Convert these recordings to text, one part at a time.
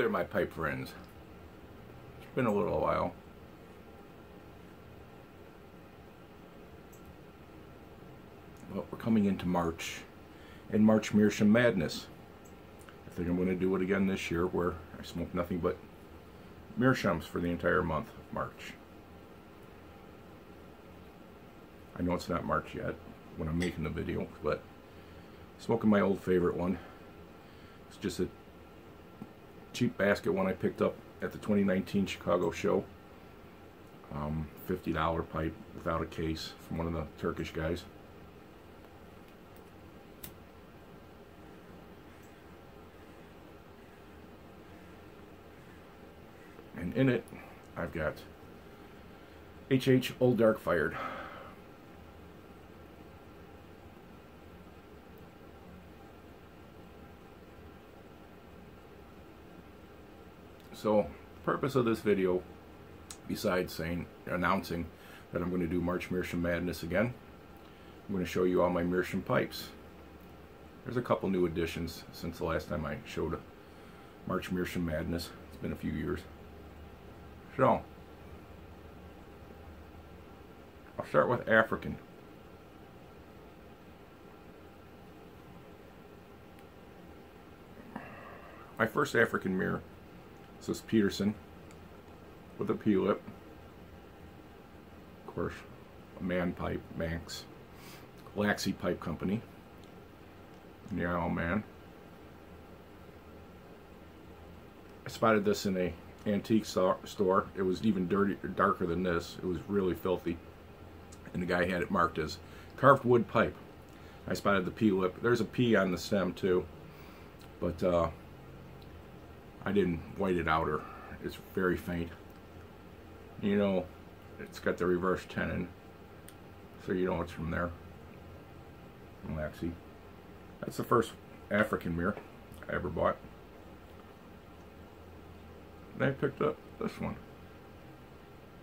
there, my pipe friends. It's been a little while. Well, we're coming into March, and March Meerschaum Madness. I think I'm going to do it again this year where I smoke nothing but Meerschaums for the entire month of March. I know it's not March yet when I'm making the video, but smoking my old favorite one. It's just a cheap basket one I picked up at the 2019 Chicago show. Um, $50 pipe without a case from one of the Turkish guys. And in it, I've got HH Old Dark Fired. So, purpose of this video, besides saying, announcing that I'm going to do March Meerschaum Madness again, I'm going to show you all my Meerschaum pipes. There's a couple new additions since the last time I showed March Meerschaum Madness. It's been a few years. So, I'll start with African. My first African mirror this is Peterson with a P-lip. Of course, a man pipe, Manx. Laxey Pipe Company. Yeah, man. I spotted this in a antique store. It was even dirtier, darker than this. It was really filthy. And the guy had it marked as carved wood pipe. I spotted the P-lip. There's a P on the stem too. But uh, I didn't white it out or it's very faint. You know, it's got the reverse tenon, so you know it's from there. From. That's the first African mirror I ever bought. Then I picked up this one,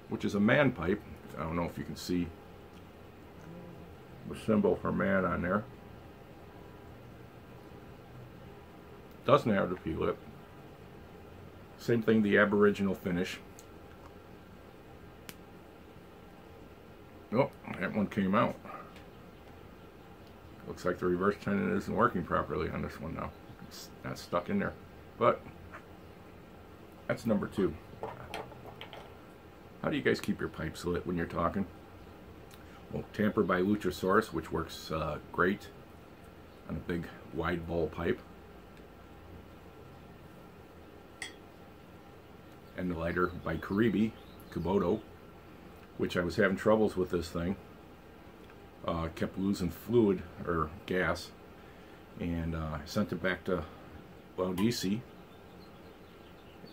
which is a man pipe. I don't know if you can see the symbol for man on there. Doesn't have the P-lip. Same thing, the aboriginal finish. Oh, that one came out. Looks like the reverse tenon isn't working properly on this one now. It's not stuck in there. But, that's number two. How do you guys keep your pipes lit when you're talking? Well, Tamper by Luchasaurus, which works uh, great on a big wide bowl pipe. And the lighter by Karibi, Kubota, which I was having troubles with this thing. Uh, kept losing fluid or gas, and uh, sent it back to well DC,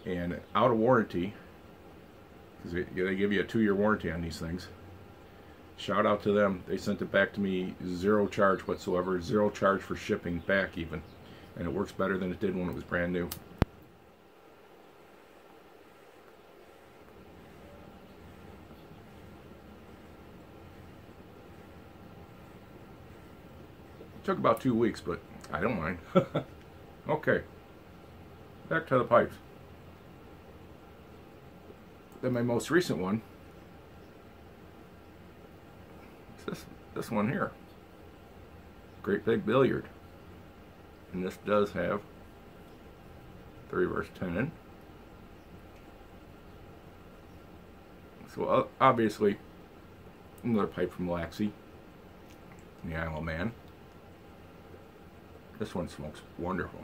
and out of warranty because they, they give you a two-year warranty on these things. Shout out to them. They sent it back to me zero charge whatsoever, zero charge for shipping back even, and it works better than it did when it was brand new. Took about two weeks, but I don't mind. okay. Back to the pipes. Then my most recent one is this, this one here. Great Big Billiard. And this does have the reverse tenon. So uh, obviously, another pipe from Laxey, the Isle of Man. This one smokes wonderful.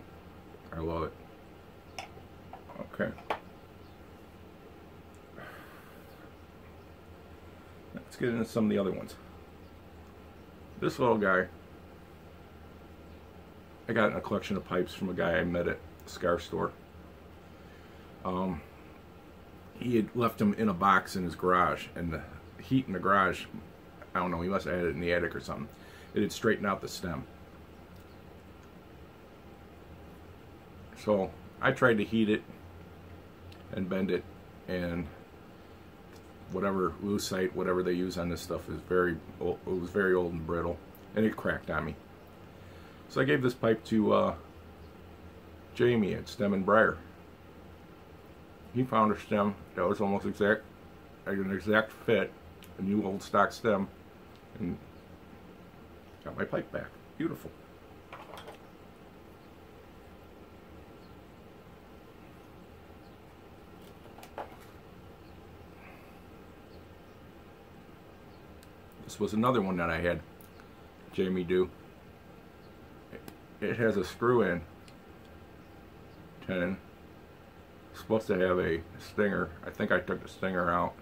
I love it. Okay. Let's get into some of the other ones. This little guy, I got in a collection of pipes from a guy I met at Scar store. Um, he had left them in a box in his garage, and the heat in the garage, I don't know, he must have had it in the attic or something. It had straightened out the stem. So I tried to heat it and bend it and whatever lucite, whatever they use on this stuff is very old, it was very old and brittle and it cracked on me. So I gave this pipe to uh, Jamie at Stem and Briar he found a stem that was almost exact, like an exact fit, a new old stock stem, and got my pipe back. Beautiful. This was another one that I had Jamie do. It has a screw in tenon. It's supposed to have a stinger. I think I took the stinger out.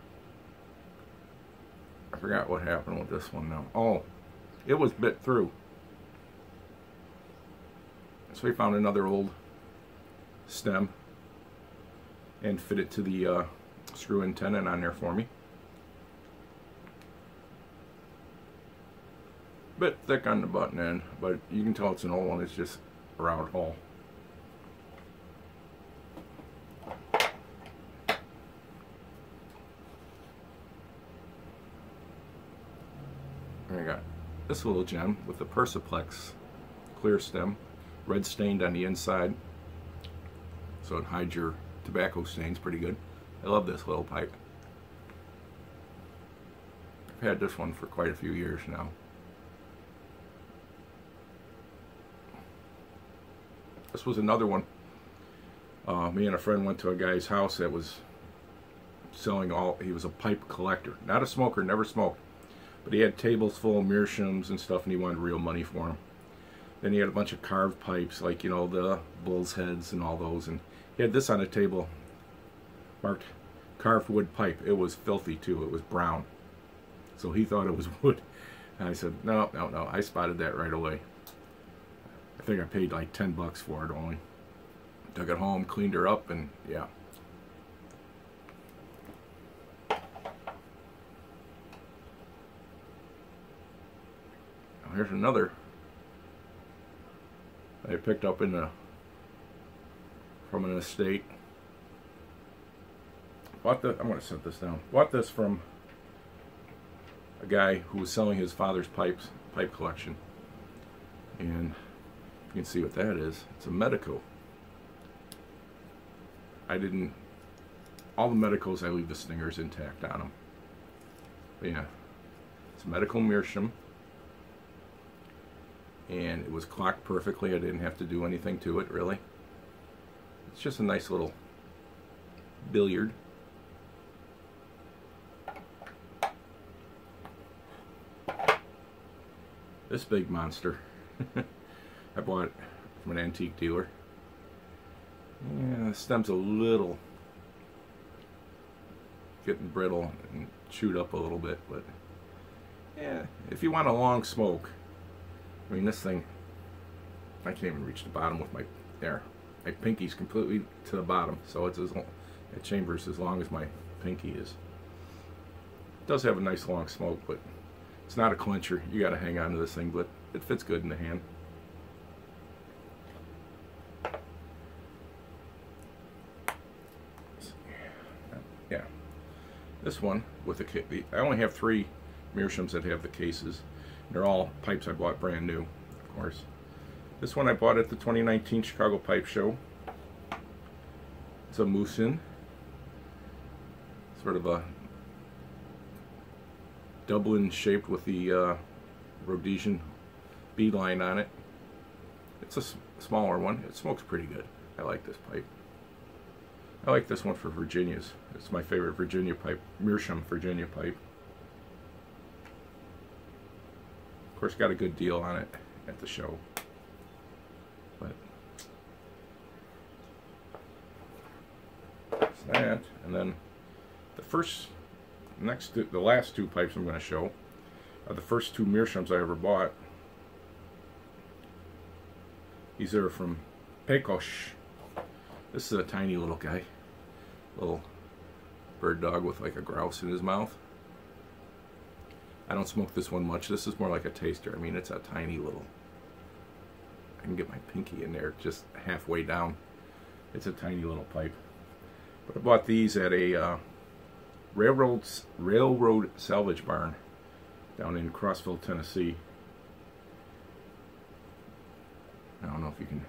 I forgot what happened with this one now. Oh, it was bit through. So we found another old stem and fit it to the uh, screw-in tenon on there for me. Bit thick on the button end, but you can tell it's an old one. It's just a round hole. I got this little gem with the Persiplex clear stem, red stained on the inside, so it hides your tobacco stains pretty good. I love this little pipe. I've had this one for quite a few years now. This was another one. Uh, me and a friend went to a guy's house that was selling all, he was a pipe collector. Not a smoker, never smoked. But he had tables full of meerschaums and stuff and he wanted real money for them. Then he had a bunch of carved pipes, like, you know, the bull's heads and all those. And he had this on a table marked carved wood pipe. It was filthy too. It was brown. So he thought it was wood. And I said, no, no, no. I spotted that right away. I think I paid like 10 bucks for it only. Took it home, cleaned her up, and yeah. Now here's another I picked up in the from an estate. Bought the I'm gonna set this down. Bought this from a guy who was selling his father's pipes pipe collection. And you can see what that is. It's a Medico. I didn't, all the Medicos I leave the stingers intact on them. But yeah, it's a Medico meerschaum. And it was clocked perfectly. I didn't have to do anything to it really. It's just a nice little billiard. This big monster. I bought from an antique dealer. Yeah, the stem's a little getting brittle and chewed up a little bit, but yeah, if you want a long smoke, I mean this thing, I can't even reach the bottom with my, there, my pinky's completely to the bottom, so it's as long, chambers as long as my pinky is. It does have a nice long smoke, but it's not a clencher. You got to hang on to this thing, but it fits good in the hand. This one with the, I only have three meerschaums that have the cases. They're all pipes I bought brand new, of course. This one I bought at the 2019 Chicago Pipe Show. It's a Moosin. Sort of a Dublin shaped with the uh, Rhodesian bead line on it. It's a smaller one. It smokes pretty good. I like this pipe. I like this one for Virginia's. It's my favorite Virginia pipe, Meerschaum Virginia pipe. Of course, got a good deal on it at the show. But that. And then the first, next, to, the last two pipes I'm going to show are the first two Meerschaums I ever bought. These are from Pecos. This is a tiny little guy. Little bird dog with like a grouse in his mouth. I don't smoke this one much. This is more like a taster. I mean, it's a tiny little... I can get my pinky in there just halfway down. It's a tiny little pipe. But I bought these at a uh, railroad, railroad salvage barn down in Crossville, Tennessee. I don't know if you can...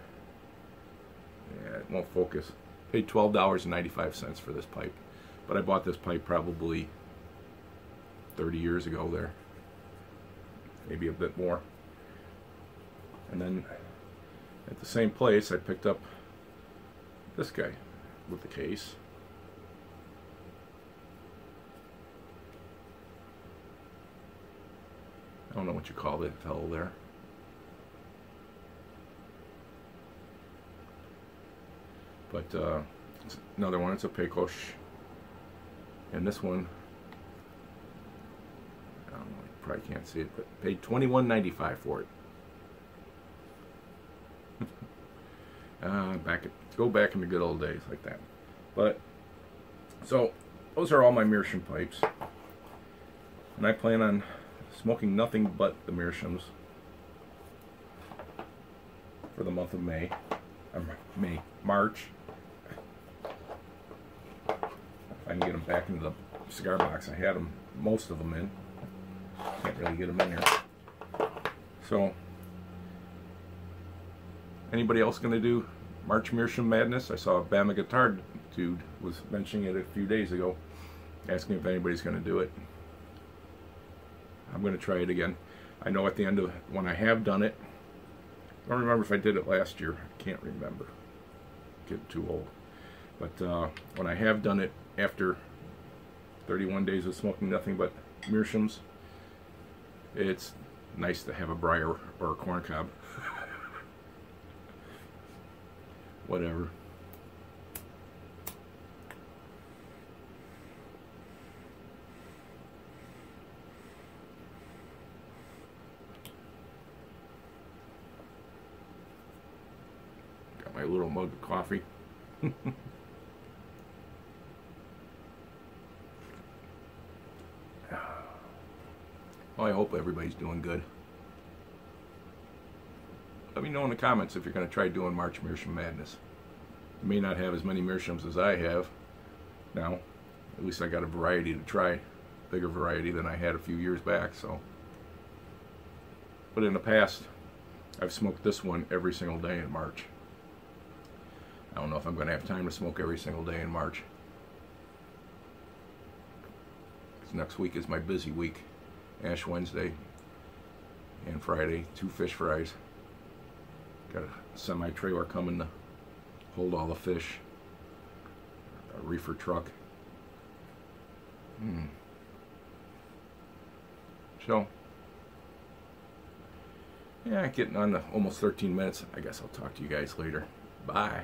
Yeah, it won't focus. Paid twelve dollars and ninety five cents for this pipe, but I bought this pipe probably thirty years ago. There, maybe a bit more. And then at the same place, I picked up this guy with the case. I don't know what you call that fellow there. But uh, another one, it's a Pecos. And this one, I don't know, you probably can't see it, but paid twenty one ninety five for it. uh, back go back in the good old days like that. But so those are all my meerschaum pipes, and I plan on smoking nothing but the meerschaums for the month of May, May, March. If I can get them back into the cigar box. I had them, most of them in. Can't really get them in here. So, anybody else going to do March Meerschaum Madness? I saw a Bama Guitar dude was mentioning it a few days ago, asking if anybody's going to do it. I'm going to try it again. I know at the end of when I have done it, don't remember if I did it last year. I can't remember. Getting too old. But uh, when I have done it after 31 days of smoking nothing but meerschaums, it's nice to have a briar or a corn cob. Whatever. Got my little mug of coffee. well, I hope everybody's doing good. Let me know in the comments if you're going to try doing March Meerschaum Madness. You may not have as many meerschaums as I have now. At least I got a variety to try. Bigger variety than I had a few years back, so. But in the past, I've smoked this one every single day in March. I don't know if I'm going to have time to smoke every single day in March. next week is my busy week. Ash Wednesday and Friday, two fish fries. Got a semi trailer coming to hold all the fish. A reefer truck. Hmm. So, yeah, getting on to almost 13 minutes. I guess I'll talk to you guys later. Bye.